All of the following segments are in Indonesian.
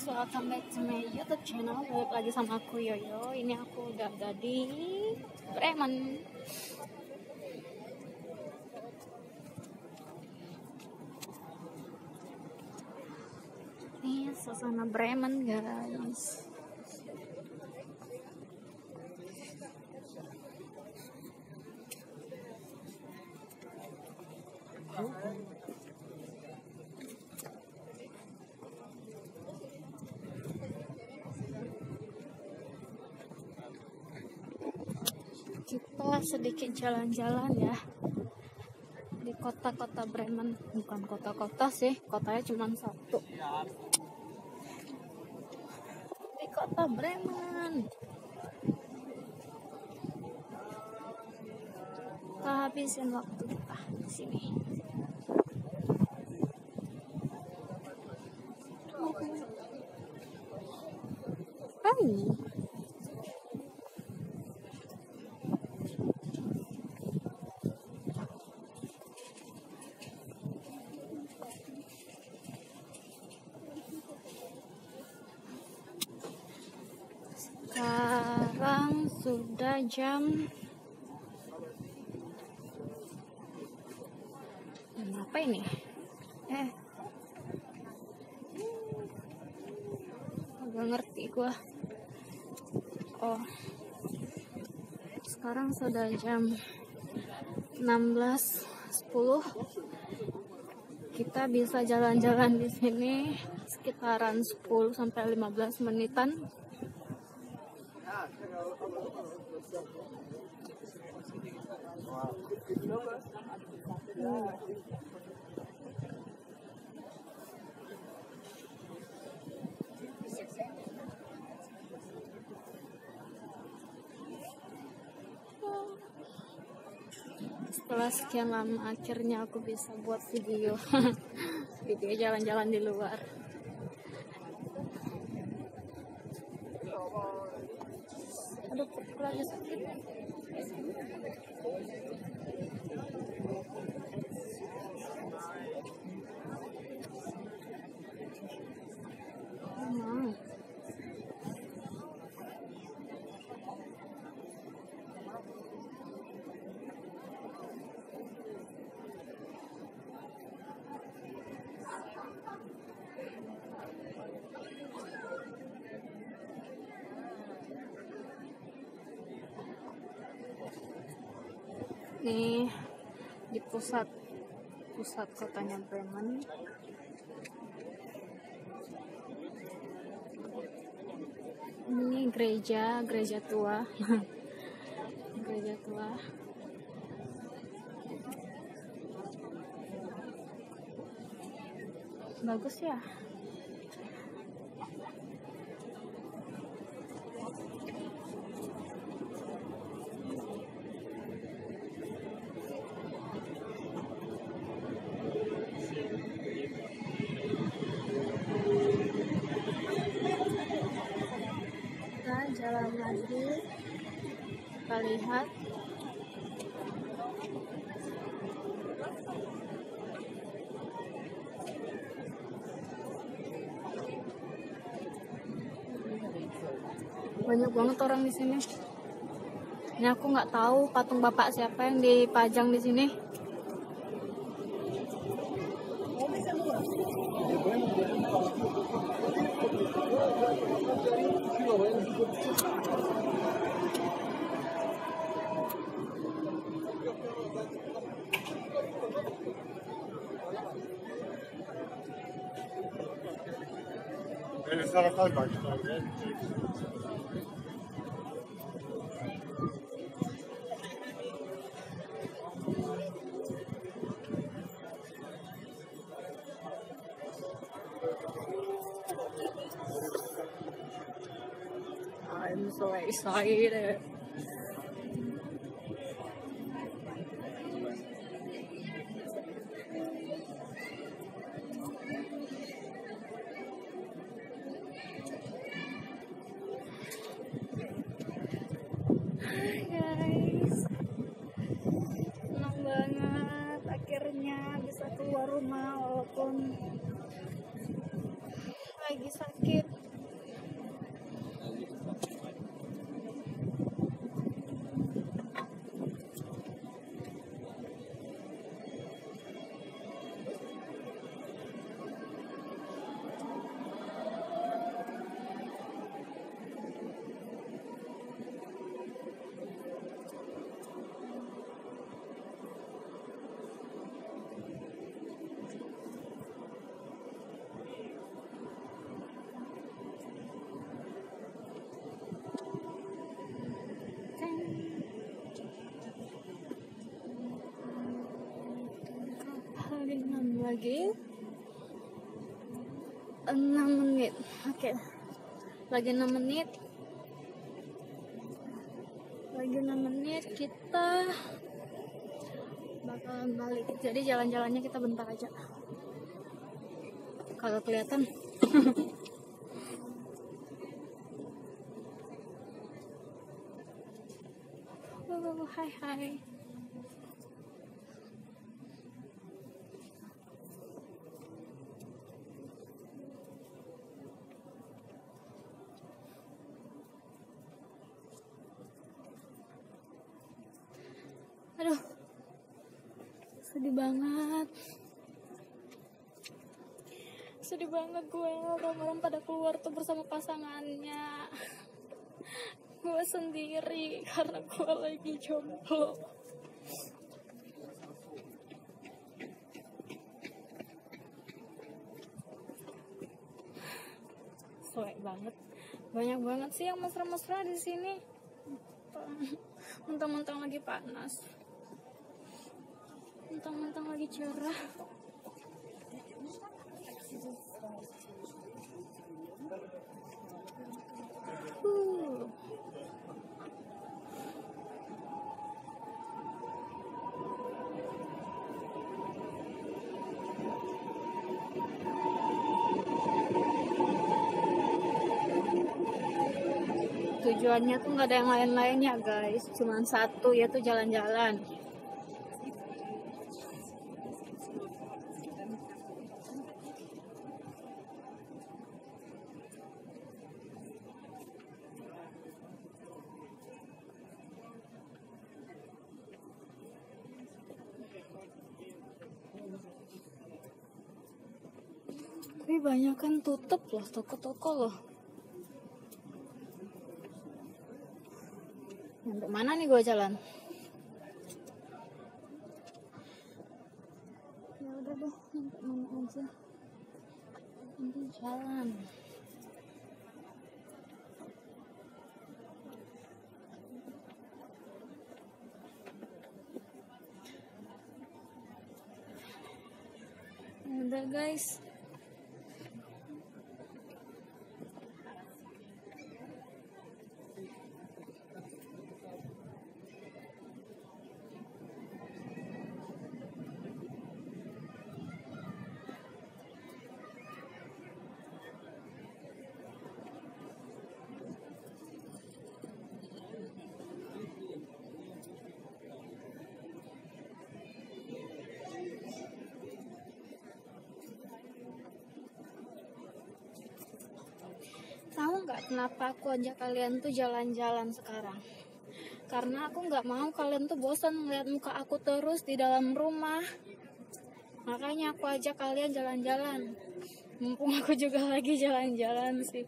guys, welcome back to my YouTube channel. Balik lagi sama aku Yoyo. Ini aku udah ada di Bremen. Ini suasana Bremen guys. Sedikit jalan-jalan ya. Di kota-kota Bremen. Bukan kota-kota sih kotanya cuma satu. Di kota Bremen. Kita habisin waktu kita di sini Hai sekarang sudah jam jam apa ini? Eh. Agak ngerti gua. Oh. Sekarang sudah jam 16.10 kita bisa jalan-jalan di sini sekitaran 10 sampai 15 menitan setelah sekian lama akhirnya aku bisa buat video. Video jalan-jalan di luar Nih di pusat pusat kotanya Bremen ini gereja gereja tua. Gereja tua. Bagus ya kita jalan lagi. Kita lihat. Banyak banget orang di sini. Ini aku nggak tahu patung bapak siapa yang dipajang di sini I'm so excited lagi. Enam menit. Oke. Lagi enam menit. Lagi enam menit kita bakalan balik. Jadi jalan-jalannya kita bentar aja. Kalau kelihatan. Oh, hai hai aduh sedih banget sedih banget gue orang-orang pada keluar tuh bersama pasangannya. Gue sendiri karena gue lagi jomblo. Suek banget. Banyak banget sih yang mesra-mesra di sini. Mentang-mentang lagi panas. Mentang-mentang lagi cerah. Tujuannya tuh nggak ada yang lain-lain ya guys. Cuman satu yaitu jalan-jalan tapi banyak kan tutup loh toko-toko loh Untuk mana nih gue jalan? Ya udah deh, untuk mana aja. Nanti jalan. Udah guys. Tahu nggak kenapa aku ajak kalian tuh jalan-jalan sekarang? Karena aku nggak mau kalian tuh bosan ngeliat muka aku terus di dalam rumah. Makanya aku ajak kalian jalan-jalan. Mumpung aku juga lagi jalan-jalan sih.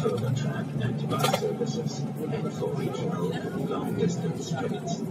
to attract and bus services and for regional and long distance trips.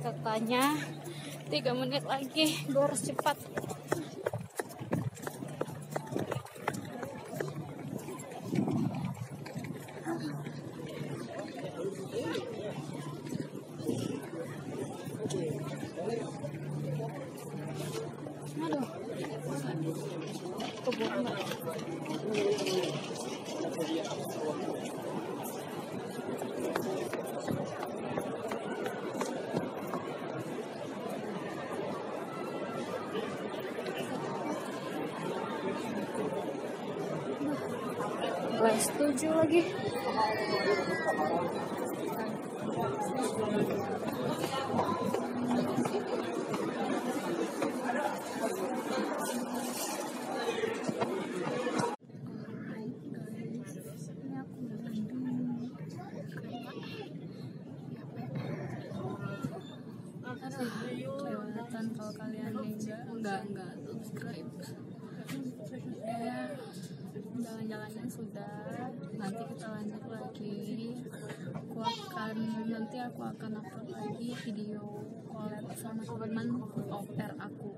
Katanya tiga menit lagi gue harus cepat Setuju lagi. kelewatan kalau kalian enggak enggak enggak. Subscribe. Ya jalan-jalannya sudah nanti kita lanjut lagi. Aku akan nanti aku akan upload lagi video collab sama teman oper aku.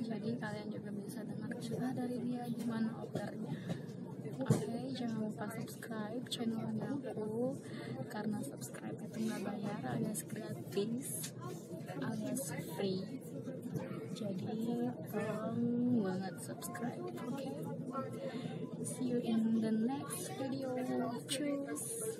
Jadi kalian juga bisa dengar cerita dari dia gimana opernya oke jangan lupa subscribe channelnya aku. Karena subscribe itu nggak bayar alias gratis alias free. Jadi tolong banget subscribe oke? okay? See you in the next video. Choose